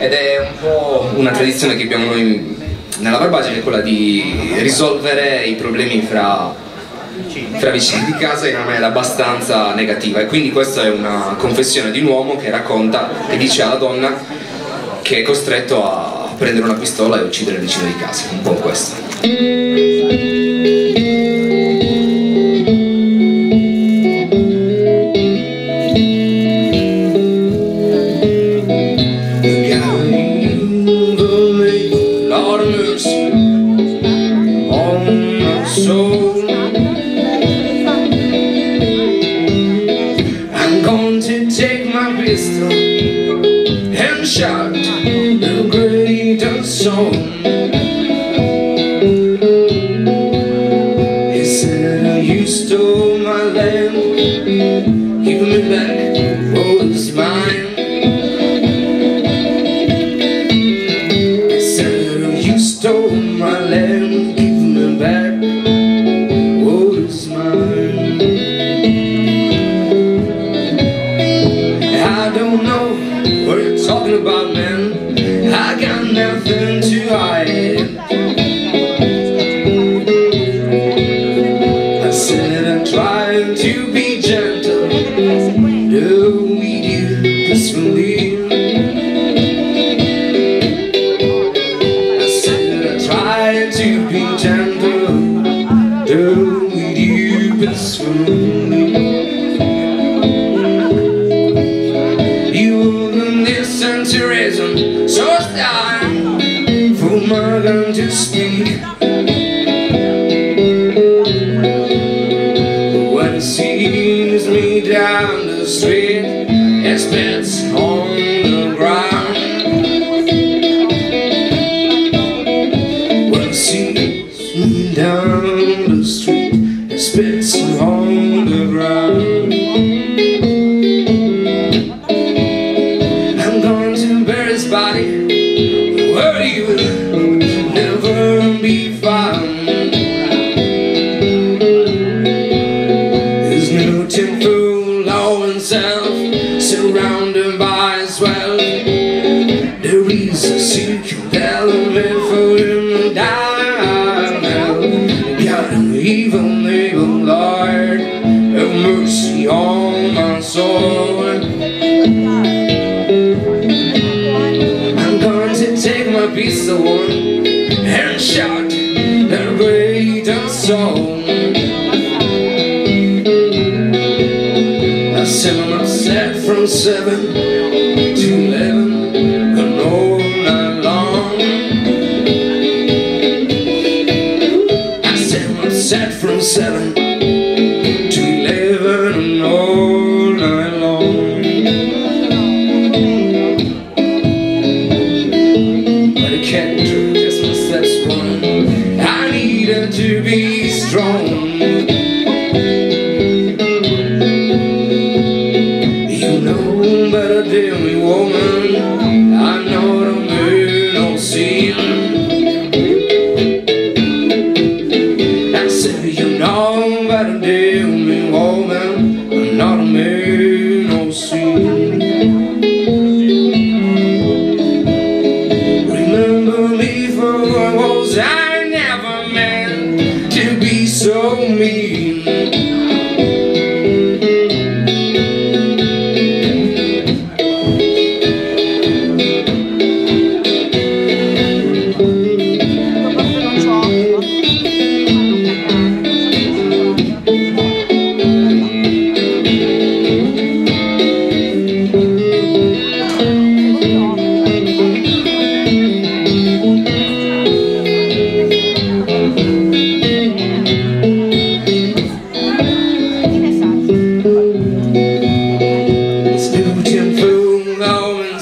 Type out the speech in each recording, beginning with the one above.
ed è un po' una tradizione che abbiamo noi nella Barbagia è quella di risolvere i problemi fra, fra vicini. Di casa in una maniera abbastanza negativa. E quindi questa è una confessione di un uomo che racconta e dice alla donna che è costretto a prendere una pistola e uccidere il vicino di casa, un po' questo. Adorms on soul. I'm going to take my pistol and shout the greatest song. He said you stole my land. Give me back Do we do this for real. I said I tried to be gentle, Do we do this for real. You wouldn't listen to reason, so I'm for my gun to speak. down the street and spits on the ground. I'm going to bury his body where he will never be found. sword. I'm going to take my piece of wood And shout and great a song I my set from seven to eleven and all night long. I seven upset from seven deu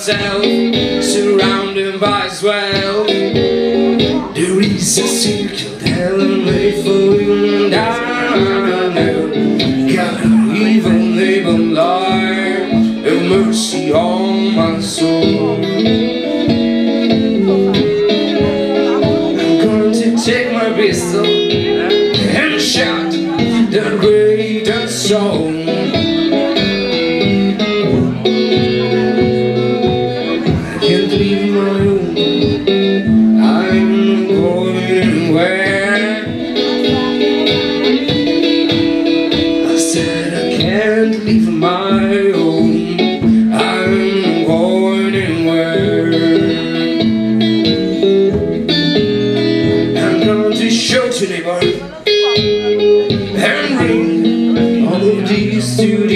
myself Surrounded by swell. There is a secret heaven made for you and I Got evil living life Have mercy on my soul. I'm going to take my pistol And shot the greatest song. I'm going anywhere. I said I can't leave my home. I'm going anywhere. I'm going to show to neighbor and bring all of these the